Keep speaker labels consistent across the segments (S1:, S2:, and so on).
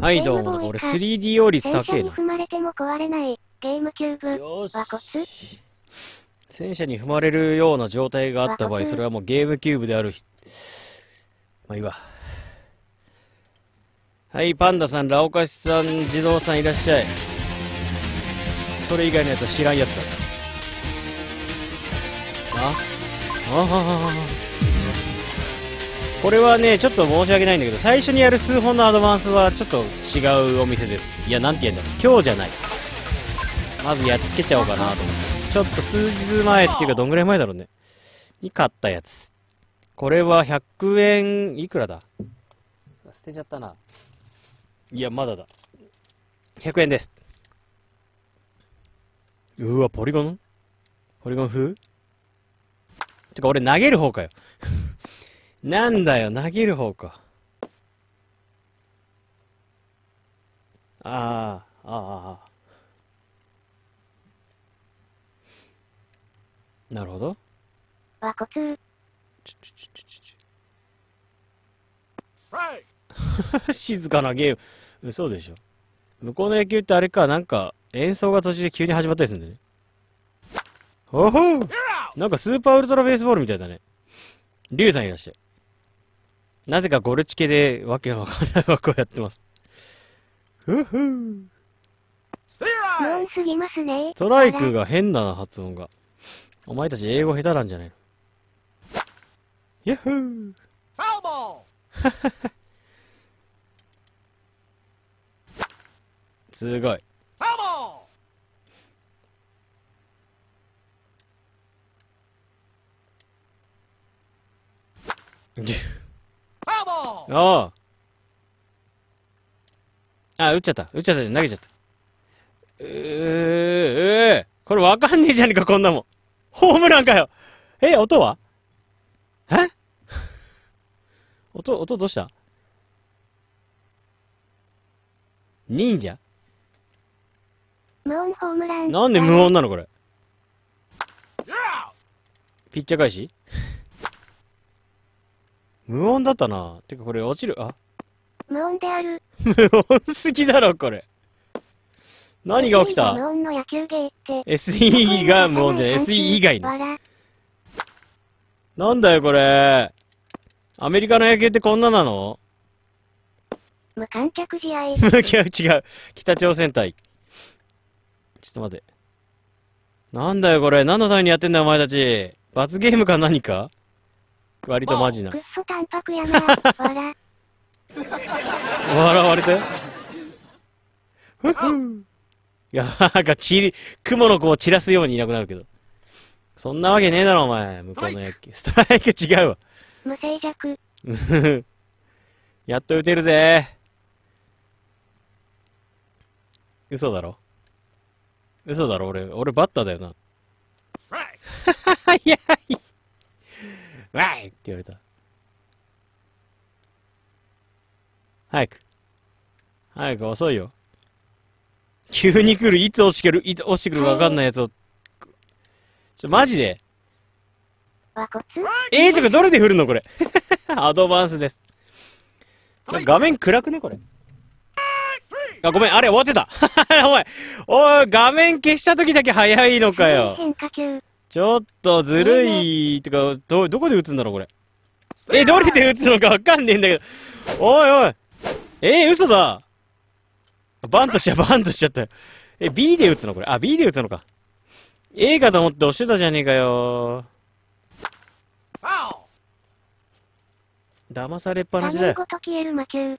S1: はい、どうも。俺 3DO 率高えな。
S2: 戦車に踏まれても壊れない。ゲームキューブ。
S1: よ
S2: 和骨
S1: し。戦車に踏まれるような状態があった場合、それはもうゲームキューブであるひ。まあいいわ。はい、パンダさん、ラオカシさん、児童さんいらっしゃい。それ以外のやつは知らんやつだ。あ？あ？あ？これはね、ちょっと申し訳ないんだけど、最初にやる数本のアドバンスはちょっと違うお店です。いや、なんて言うんだろう。今日じゃない。まずやっつけちゃおうかなと思って。ちょっと数日前っていうか、どんぐらい前だろうね。に買ったやつ。これは100円、いくらだ？捨てちゃったな。いや、まだだ。100円です。うわ、ポリゴン？ポリゴン風？てか、俺投げる方かよ。なんだよ、投げる方か。ああ、ああ、なるほど。
S2: 和骨
S1: ちょちょちょちょちょ 静かなゲーム。嘘でしょ。向こうの野球ってあれか、なんか、演奏が途中で急に始まったりするんだよね。おほうなんかスーパーウルトラベースボールみたいだね。リュウさんいらっしゃい。なぜかゴルチケでわけのわかんない枠をやってます。ふふ
S2: 無音すぎますね。
S1: ストライクが変な発音が。お前たち英語下手なんじゃないの？ヤッホー
S3: Foul ball!
S1: すごい。
S3: Foul ball!
S1: じゅ
S3: Foul ball!
S1: ああ。あ、打っちゃった。打っちゃった。投げちゃった。うー、えー、これわかんねえじゃねえか、こんなもん。ホームランかよ。え、音は？え？音、音どうした？忍者？
S2: 無音ホームラン。
S1: なんで無音なのこれ？ピッチャー返し？無音だったな。てかこれ落ちる？あ、
S2: 無音である。
S1: 無音すぎだろ、これ。何が起きた？
S2: 無音の野球芸って。
S1: ?SE が無音じゃない。SE 以外の。
S2: 笑
S1: なんだよ、これ。アメリカの野球ってこんななの？
S2: 無観客試合。
S1: 違う、違う。北朝鮮対。ちょっと待って。なんだよ、これ。何のためにやってんだよ、お前たち。罰ゲームか何か？割とマジな
S2: くっ。そ淡白やな。笑。
S1: 笑われてふふいや、なんか、ちり、雲の子を散らすようにいなくなるけど。そんなわけねえだろ、お前。向こうの野球。ストライク違うわ。
S2: 無静寂。
S1: やっと打てるぜ。嘘だろ？嘘だろ俺、俺バッターだよな。いやい。わいって言われた。早く。早く、遅いよ。急に来る、いつ落ちてくる、いつ落ちてくるかわかんないやつを。ちょ、マジで？えー、てかどれで振るのこれ？アドバンスです。画面暗くねこれ？あ、ごめん、あれ終わってた。おい、おい、画面消した時だけ早いのかよ。
S2: 変化球。
S1: ちょっとずるい、てか、ど、どこで打つんだろう、これ。え、どれで打つのかわかんねえんだけど。おいおい。えー、嘘だ。バントしちゃ、バントしちゃったよ。え、B で打つのこれ。あ、B で打つのか。A かと思って押してたじゃねえかよ。騙されっぱ
S2: 画
S1: なしだよ。
S2: 面ごと消える魔球。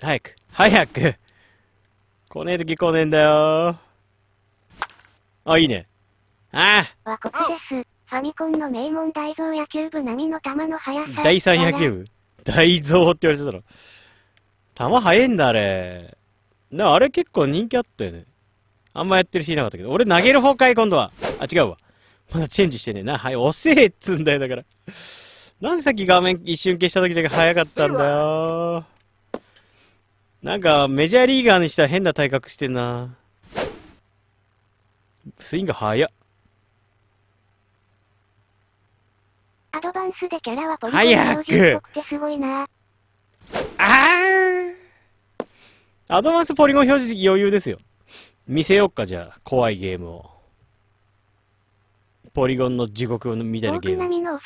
S1: 早く。早く。来ねえとき来ねえんだよ。あ、いいね。あ
S2: 和骨です。ファミコンの名門大蔵野球部並みの球の速さ。
S1: あ第三野球部？大蔵って言われてたろ。球速いんだ、あれ。でもあれ結構人気あったよね。あんまやってる人いなかったけど。俺投げる方かい、今度は。あ、違うわ。まだチェンジしてねえな。はい、遅えっつんだよ、だから。なんでさっき画面一瞬消した時だけ早かったんだよ。なんか、メジャーリーガーにしたら変な体格してんな。スイング早っ。
S2: アドバンスでキャラはポリゴン標準っぽくてすごいな。
S1: あーアドバンスポリゴン表示余裕ですよ。見せよっか、じゃあ。怖いゲームを。ポリゴンの地獄みたいなゲーム。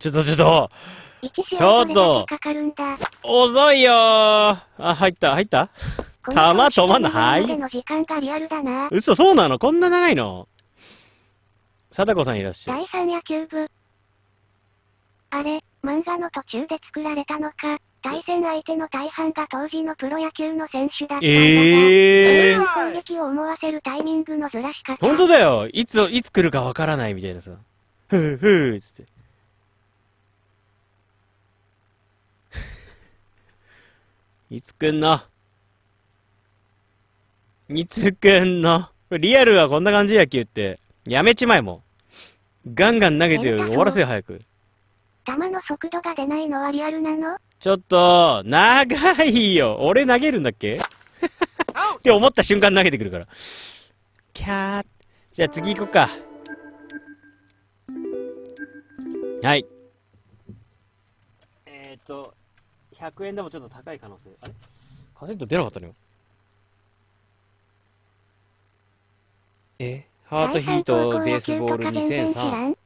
S1: ちょっとちょっと、
S2: 1試
S1: ちょっと。遅いよーあ、入った、入った？弾止まんの？
S2: 調子
S1: はい
S2: での時間がリアルだな。
S1: 嘘、そうなの？こんな長いの？貞子さんいらっしゃい。
S2: 第3野球部。あれ、漫画の途中で作られたのか。対戦相手の大半が当時のプロ野球の選手だった。
S1: ええー。
S2: 攻撃を思わせるタイミングのずらし方。
S1: 本当だよいつ、いつ来るかわからないみたいなさ。ふうふうつって。いつ来んの？いつ来んの？これリアルはこんな感じ野球って。やめちまえもう。ガンガン投げて終わらせよ早く。
S2: 球の速度が出ないのはリアルなの？
S1: ちょっと、長いよ。俺投げるんだっけ! って思った瞬間投げてくるから。キャー。じゃあ次行こっか。はい。えー、っと、100円でもちょっと高い可能性。あれ？カセット出なかったのよ。え？ハートヒートベースボール
S2: 第三高校野球とか全然知ら
S1: 2003。
S2: ん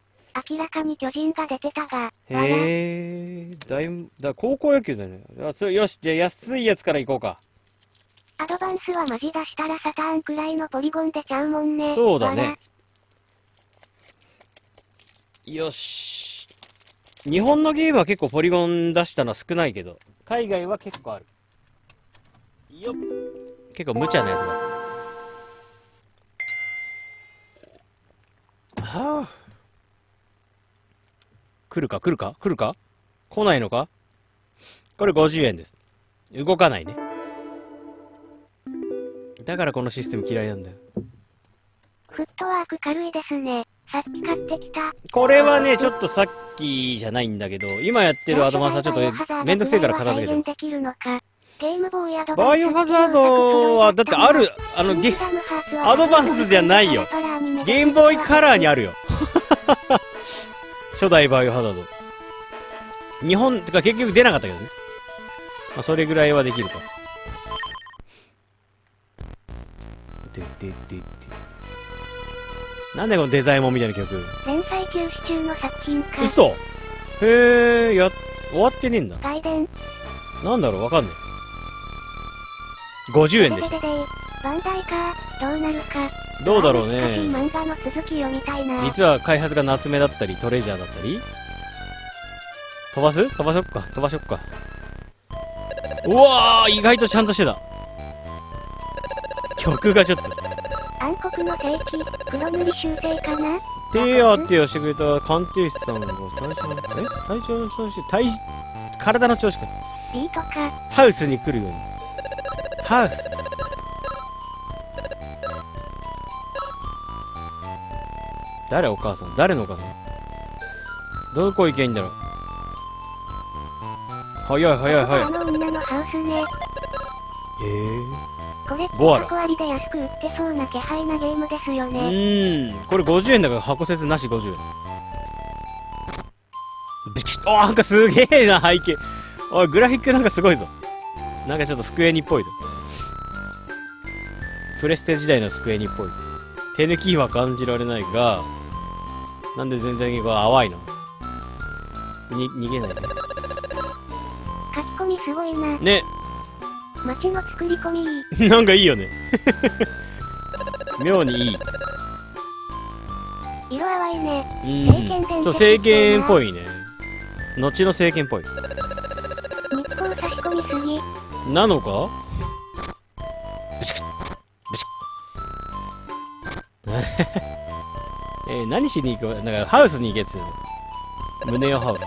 S2: 明らかに巨人が出てたが、笑
S1: へえ、だいぶ、だ高校野球だね。あそうよし、じゃあ安いやつから行こうか。
S2: アドバンスはマジ出したらサターンくらいのポリゴン出ちゃうもんね。
S1: そうだね
S2: 笑。
S1: よし。日本のゲームは結構ポリゴン出したのは少ないけど、海外は結構ある。よっ。結構無茶なやつが。はあ。来るか？来るか？来るか？来ないのか？これ50円です。動かないね。だからこのシステム嫌いなんだよ。
S2: フットワーク軽いですね。さっき買ってきた。
S1: これはね、ちょっとさっきじゃないんだけど、今やってるアドバンスはちょっとねめんどくせえから片付けてます。バイオハザードは、だってある、あの、ゲ、アドバンスじゃないよゲームボーイカラーにあるよ。初代バイオハザード。日本、てか結局出なかったけどね。まあ、それぐらいはできると。ででででなんだよこのデザイモンみたいな曲？
S2: 連載休止中の作品か。
S1: 嘘へえ、や、終わってねえんだ。
S2: 外伝。
S1: なんだろう？わかんない。50円でした。
S2: ででででバンダイか。どうなるか。
S1: どうだろうね。
S2: 漫画の続き読みたいな。
S1: 実は開発が夏目だったり、トレジャーだったり。飛ばす？飛ばしょっか。飛ばしょっか。うわー意外とちゃんとしてた。曲がちょっと。
S2: 暗黒の聖地、黒塗り修正かな？
S1: 手当てをしてくれた鑑定士さんが体調の、え？体調の調子、体、体の調子か。
S2: ビートか。
S1: ハウスに来るように。ハウス。誰お母さん？誰のお母さん？どこ行けんだろう？早い早い早い。
S2: あの女のハウスね。
S1: え
S2: これって
S1: ボアラ
S2: 箱割りで安く売ってそうな気配なゲームですよ
S1: え
S2: ね。
S1: ー。うーん。これ50円だから箱説なし50円。おなんかすげえな、背景。おい、グラフィックなんかすごいぞ。なんかちょっとスクエニっぽいぞ。プレステ時代のスクエニっぽい。手抜きは感じられないが、なんで全然こう淡いの？に、逃げないね。
S2: 書き込みすごいな。
S1: ね、
S2: 街の作り込みいい。
S1: なんかいいよね。妙にいい。
S2: 色淡いね。
S1: うん。そう、政権っぽいね。後の政権っぽい。
S2: 日光差し込みすぎ。
S1: なのか？ブシクッブシクッえー、何しに行く？なんかハウスに行けっつうの。胸用ハウス。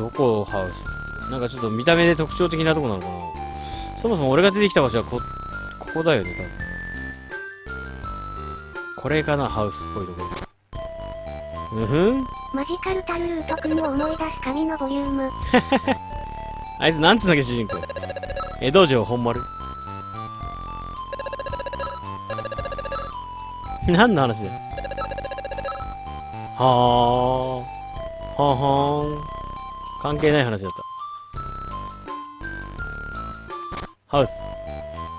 S1: どこハウス？なんかちょっと見た目で特徴的なとこなのかな？そもそも俺が出てきた場所はこ、ここだよね、多分。これかな、ハウスっぽいところ。うふん？
S2: マジカルタルルート君を思い出す紙のボリューム。
S1: あいつなんつうんだっけ主人公江戸城本丸？何の話だよ。はー。はーはーん。関係ない話だった。ハウス。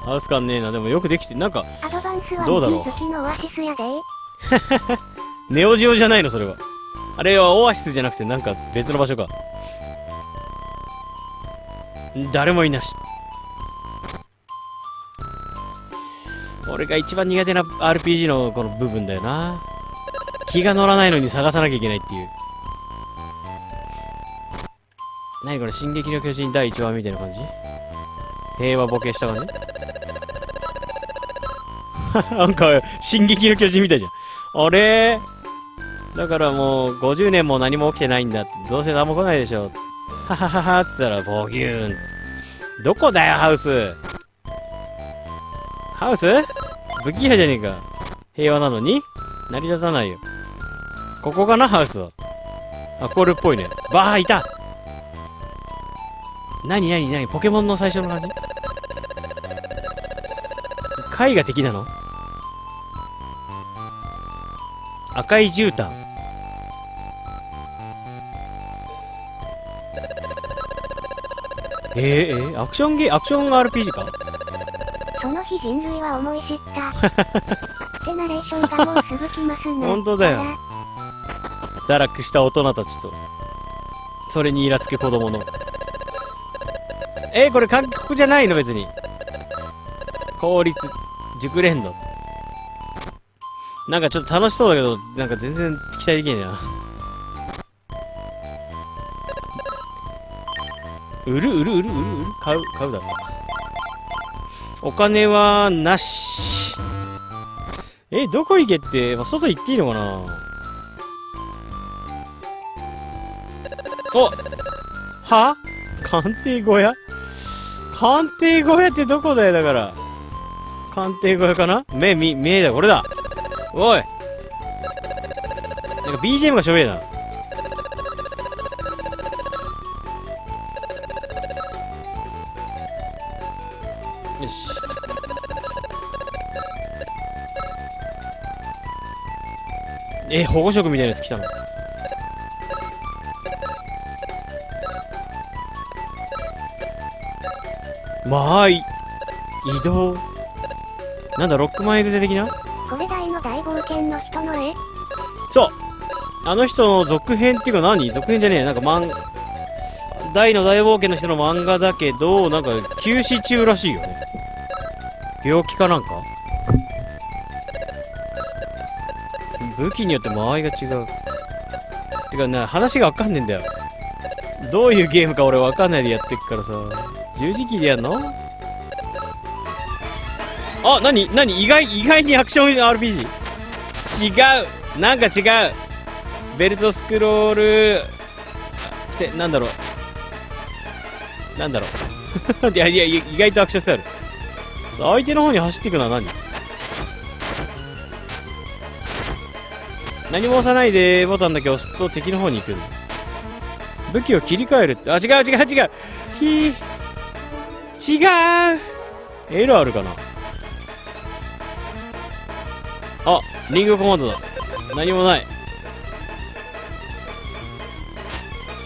S1: ハウス感ねえな。でもよくできて、なんか、
S2: アドバンスは
S1: どうだろう。ネオジオじゃないの、それは。あれはオアシスじゃなくて、なんか別の場所か。誰もいなし。俺が一番苦手な RPG のこの部分だよな。気が乗らないのに探さなきゃいけないっていう。何これ、進撃の巨人第1話みたいな感じ？平和ボケした感じ？なんか、進撃の巨人みたいじゃん。あれ？だからもう、50年も何も起きてないんだって。どうせ何も来ないでしょ。ははははっつったら、ボギューン。どこだよ、ハウス？ハウス？武器屋じゃねえか。平和なのに？成り立たないよ。ここかな、ハウスは？あ、これっぽいね。バーいたなになになにポケモンの最初の感じ？貝が敵なの？赤い絨毯。えー、えー、アクションゲー、アクション RPG か？
S2: その日人類は思い知った。ってナレーションがもうすぐ来ますね。
S1: 本当だよ。堕落した大人たちと、それにイラつく子供の。えー、これ韓国じゃないの？別に。公立、熟練度。なんかちょっと楽しそうだけど、なんか全然期待できねえな。売る？売る？売る？売る？売る？買う？買うだろ。お金は、なし。え、どこ行けって、まあ外行っていいのかな？おは？鑑定小屋？鑑定小屋ってどこだよ、だから。鑑定小屋かな？目、み、目だ、これだ。おいなんか BGM がしょべえな。よし。え、保護色みたいなやつ来たのまあい、移動？なんだ、ロックマンエグゼ的な？
S2: これ大の大冒険の人の絵？
S1: そうあの人の続編っていうか何？続編じゃねえなんか漫大の大冒険の人の漫画だけど、なんか休止中らしいよね。病気かなんか？武器によって間合いが違う。てかな、話がわかんねえんだよ。どういうゲームか俺わかんないでやってっからさ。十字キーでやんの？あ、なになに意外、意外にアクション RPG? 違うなんか違うベルトスクロール、せ、なんだろう。なんだろう。いやいや、意外とアクション性ある。相手の方に走っていくのは何？何も押さないでボタンだけ押すと敵の方に行く。武器を切り替えるって、あ、違う違う違うひー、違う !L あるかな？あ、リングコマンドだ。何もない。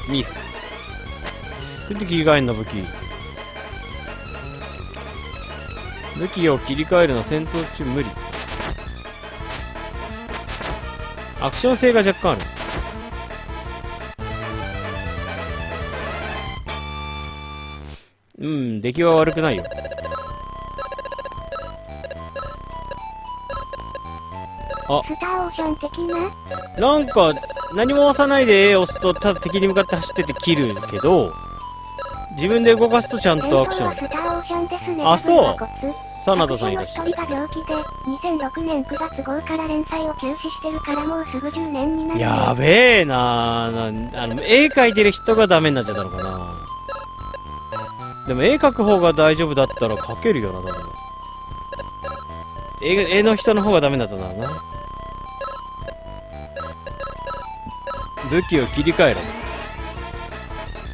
S1: ミス。どうやって切り替えんだ、武器。武器を切り替えるのは戦闘中無理。アクション性が若干ある。出来は悪くないよ。
S2: スターオーシャン的な？
S1: なんか、何も押さないで A を押すと、ただ敵に向かって走ってて切るけど、自分で動かすとちゃんとアクション。
S2: スターオーシャンですね。
S1: あそうサナダさんいらっしゃる。
S2: が病気で、2006年9月号から連載を休止してるからもうすぐ10年になる。
S1: やべえななあの、絵描いてる人がダメになっちゃったのかなでも絵描く方が大丈夫だったら描けるよな、多分。絵、絵の人の方がダメだったな。武器を切り替えろ。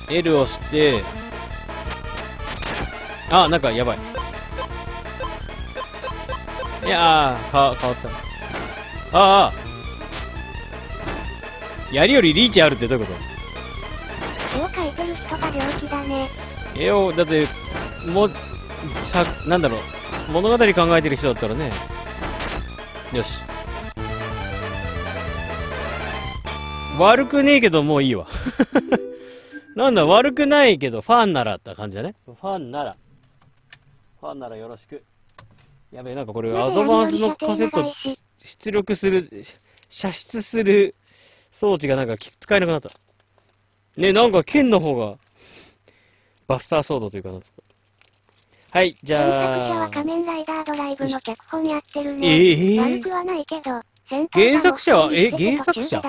S1: L を押して、あ、なんかやばい。いやー、か、変わった。ああ。槍よりリーチあるってどういうこ
S2: 絵を描いてる人が病気だね。
S1: と絵を、だって、もう、さ、なんだろう。物語考えてる人だったらね。よし。悪くねえけどもういいわ。なんだ、悪くないけど、ファンならって感じだね。ファンなら。ファンならよろしく。やべえ、なんかこれ、アドバンスのカセット出力する、射出する装置がなんかき使えなくなった。ね、なんか剣の方が、バスターソードというかなんですか。はい、じ
S2: 原作者
S1: ゃあ
S2: は、仮面ライダードライブの脚本やってるね。
S1: ええ
S2: 悪くはないけど、戦
S1: 原作者はえ原作者？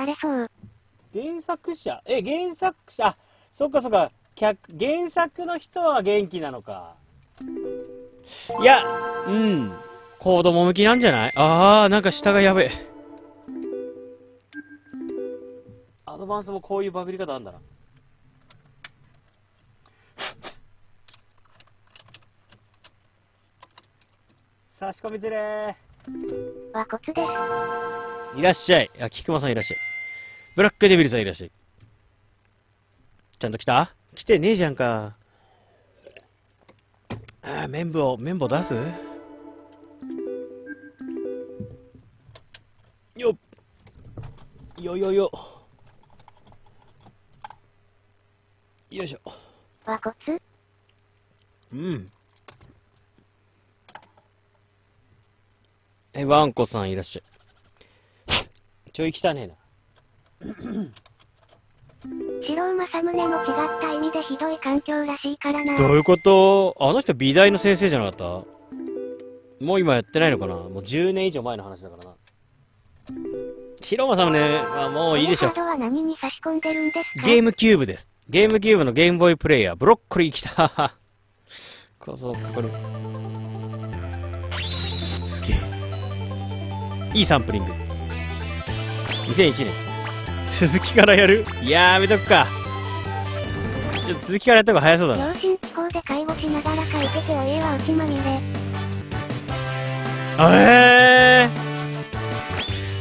S1: 原作者、え、原作者、あ、そっかそっか、客原作の人は元気なのか。いや、うん、子供向きなんじゃない？あー、なんか下がやべえ。アドバンスもこういうバグり方あんだな。差し込めてね
S2: 和骨です。
S1: ー。いらっしゃい。あ、菊間さんいらっしゃい。ブラックデビルさんいらっしゃい。ちゃんと来た？来てねえじゃんか。あー、綿棒、綿棒出す？よっ。よよよ。よいしょ。
S2: 和骨
S1: うん。え、ワンコさんいらっしゃい。ちょい汚ねえな。
S2: 白馬政宗も違った意味でひどい環境らしいからな。
S1: どういうこと？あの人美大の先生じゃなかった？もう今やってないのかな？もう10年以上前の話だからな。白間さんもね、あもういいでしょ
S2: は何に差し込んでるんですか？
S1: ゲームキューブです。ゲームキューブのゲームボーイプレイヤー、ブロッコリー来た。こそ、これ。いいサンプリング。2001年。続きからやる？いやー、やめとくか。ちょっと続きからやった方が早そうだな。
S2: 両親気候で介護しながら書いててお家は内まみれ。
S1: あえ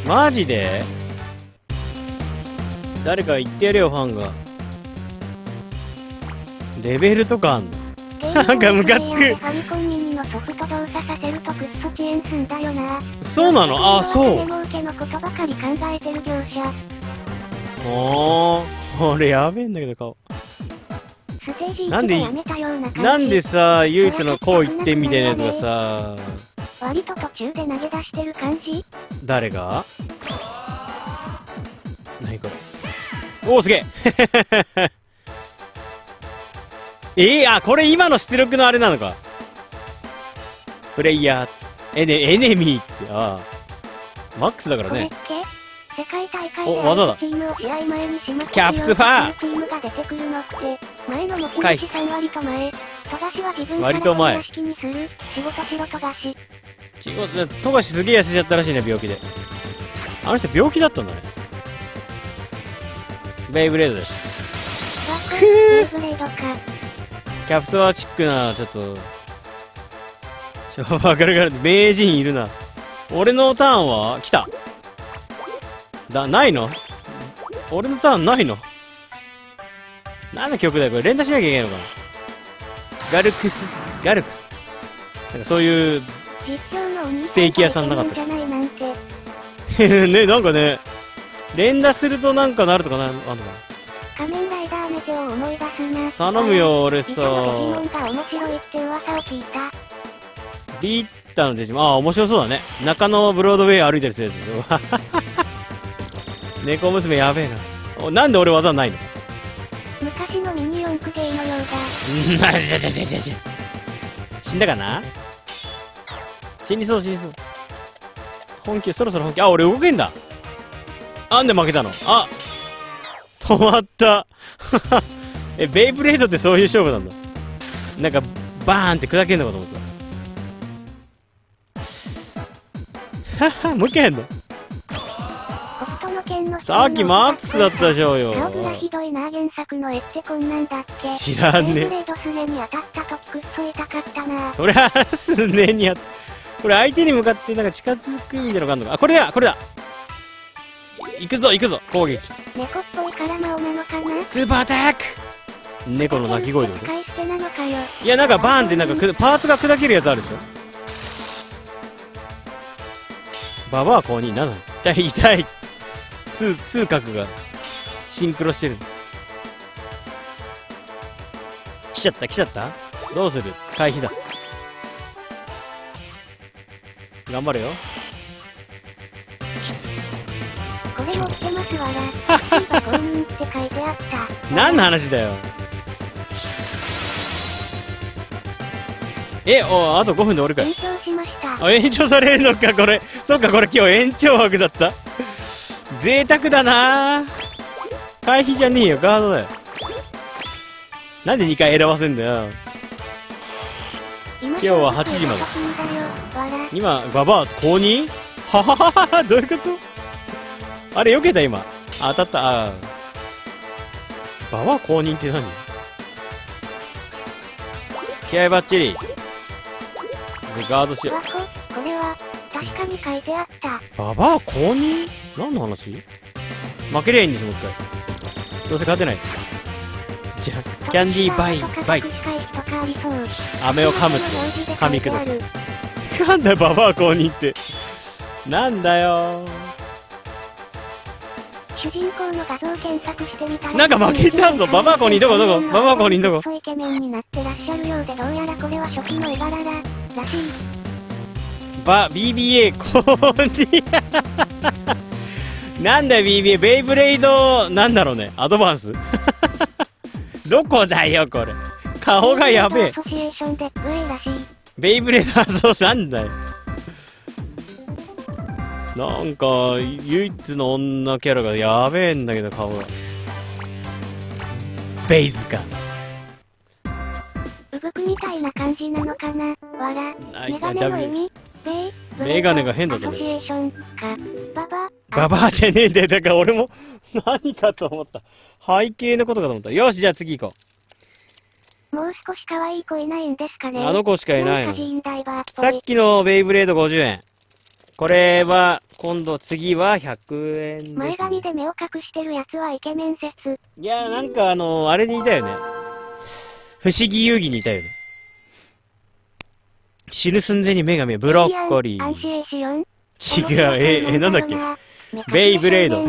S1: ー、マジで？誰か言ってやれよ、ファンが。レベルとかあんの？なんかムカつく
S2: ファミコンミニのソフト動作させるとクッソ遅延すんだよな。
S1: そうなの？あ、そう。
S2: 金儲けのことばかり考えてる業者。
S1: おー、これやべえんだけど顔。
S2: ステージ1
S1: なんで
S2: でやめたような感じ。
S1: なんでさ、唯一のこう言ってみたいなやつがさ、
S2: 割と途中で投げ出してる感じ？
S1: 誰が？何これ？おー、すげええー、あ、これ今の出力のあれなのか。プレイヤー、エネ、エネミーって、ああ。マックスだからね
S2: これっ。け世界大会で
S1: お技だ
S2: チームを試合前にしまく
S1: キャプツファー
S2: チームが出てくるのって、前の持ち
S1: 回
S2: 主さん割と前。富樫は自分する。仕事しろ富樫。
S1: 富樫すげえ痩せちゃったらしいね、病気で。あの人病気だったんだね。ベイブレードです。
S2: ク、
S1: くー
S2: ベイブレードか。
S1: キャプトアチックな、ちょっと、ちょ、わかるわかる。名人いるな。俺のターンは来た。だ、ないの？俺のターンないの？何の曲だよ、これ。連打しなきゃいけないのかなガルクス、ガルクス。なんかそういう、ステーキ屋さんなかった
S2: じゃないなんて。
S1: ね、なんかね、連打するとなんかなるとかな、あんのかな
S2: 仮面ライダーメテオを思い出すな。
S1: 頼むよ、俺さ
S2: リタのデジモンが面白いって噂を聞いた。
S1: リータのデジモン、ああ、面白そうだね。中野ブロードウェイ歩いてるやつで。猫娘やべえな。おなんで俺技ないの？
S2: 昔のミニ四駆ゲーのようだ。
S1: じゃじゃじゃじゃじゃ。死んだかな？死にそう死にそう。本気、そろそろ本気。あ、俺動けんだ。なんで負けたの？あ止まった。え、ベイブレードってそういう勝負なんだ。なんか、バーンって砕けんのかと思った。はっは、もう一回やんの？さっきマックスだったでしょうよ。
S2: ひどいな原作の絵ってこんなんだっけ？
S1: 知らんね
S2: ベイブレードすねに当たった時くっそ痛かったな。
S1: そりゃ、すねにやっこれ相手に向かってなんか近づくみたいなのがあるのか。あ、これだこれだ行くぞ行くぞ攻撃。
S2: 猫っぽいからなのかな？
S1: スーパーアタック！猫の鳴き声で
S2: 使い捨てなのかよ。
S1: いやなんかバーンってなんかくパーツが砕けるやつあるでしょ？ババア公認なんだ痛い痛い。通通覚がシンクロしてる。来ちゃった来ちゃった？どうする？回避だ。頑張れよ
S2: これ持ってますわら。スーパー公認って書いてあった。
S1: 何の話だよ。えおあと5分で終わるか。
S2: 延長しました。
S1: あ延長されるのかこれ。そっかこれ今日延長枠だった。贅沢だな。回避じゃねえよガードだよ。なんで2回選ばせんだよ。
S2: 今
S1: 日は8時まで。今ババア公認？ははははどういうこと？あれ避けた今。あ当たった。あ。ーババア公認って何？気合バッチリ。じゃあガードしよ
S2: わこ、これは、確かに書いてあった。
S1: うババア公認？何の話？負けりゃいいんですもう一回どうせ勝てない。じゃあキャンディーバイバイツ飴を噛むって。噛み砕くなんだよババア公認って。なんだよ
S2: 主人公の画像検索してみたら
S1: なんか負けたぞ。ババア公認どこどこ？ババア公認どこ？
S2: 細イケメンになってらっしゃるようでどうやらこれは初期の絵柄だらしい。
S1: バ BBA 公認なんだよ BBA ベイブレイドなんだろうね。アドバンス？どこだよこれ。顔がやべえ。
S2: アソシエーションで上らしい。
S1: ベイブレードアソなんだよなんか唯一の女キャラがやべえんだけど顔が。ベイズか。
S2: うぶくみたいな感じなのかな。わら
S1: あ
S2: メガネの意味？
S1: メガネが変だったね
S2: アソシエーションか。ババ？
S1: ババ？アじゃねえんだよ。だから俺も 何かと思った。背景のことかと思った。よしじゃあ次行こ
S2: もう少し可愛い子いないんですか
S1: う
S2: ね。
S1: あの子しかいないの。さっきのベイブレード50円これは今度次は100円です、
S2: 前髪で目を隠してるやつはイケメン説。
S1: いやなんかあのあれにいたよね。不思議遊戯にいたよね。死ぬ寸前に目が見えブロッコリ
S2: アンシ
S1: ー違う。ええなんだっけ？ベイブレード。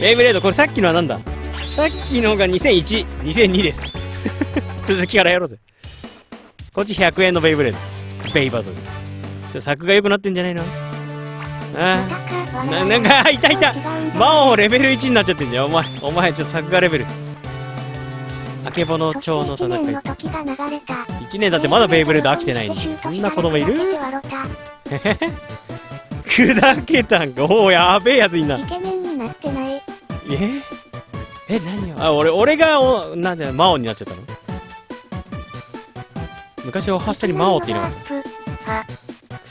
S1: ベイブレード。これさっきのはなんだ？さっきのが2001、2002です。続きからやろうぜ。こっち100円のベイブレード。ベイバトル。ちょ、作が良くなってんじゃないの？ああ。な、なんか、いたいた魔王レベル1になっちゃってんじゃん。お前、お前、ちょっと作画レベル。あけぼの町の戦い。
S2: 1年の時が流れた
S1: 1年だってまだベイブレード飽きてないのに。そんな子供いる？砕けたんか。おお、やべえやついんな。
S2: イケメンになってない
S1: え？え、何よあ、俺、俺がお、なんで、魔王になっちゃったの？昔、おはスタに魔王って言いなかっ
S2: あ
S1: た。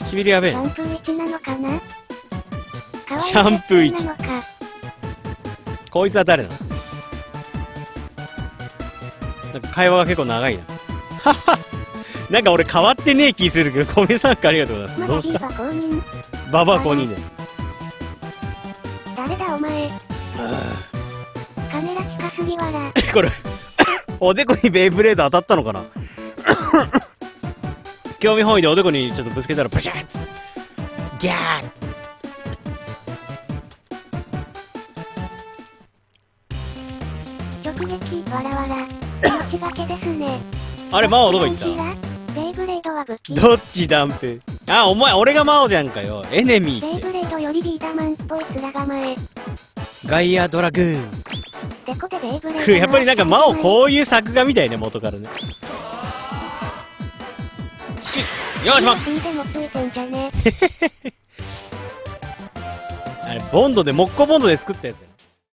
S1: 唇やべえな。
S2: シャンプー1なのかな？
S1: シャンプー1
S2: なのか。
S1: こいつは誰なのなんか会話が結構長いな。は はなんか俺変わってねえ気するけど、コメさんかありがとうございます。どうした？
S2: バ
S1: ババア公認で。
S2: 誰だお前？カメラ近すぎわら
S1: これ、おでこにベイブレード当たったのかな？興味本位でおでこにちょっとぶつけたらブシャーッつって。ギャー
S2: 直撃わらわら命がけですね
S1: あれ、魔王どこ行った？
S2: ベイブレードは武器
S1: どっち断平あ、お前、俺が魔王じゃんかよ。エネミ
S2: ベイ
S1: ーって。
S2: ブレードよりビーダマンっぽい面構え
S1: ガイアドラグーン。やっぱりなんか魔王
S2: う
S1: こういう作画みたいね、元からね。し、よし、マックス
S2: ついでもついてんじゃね
S1: あれ、ボンドで、モッコボンドで作ったやつや。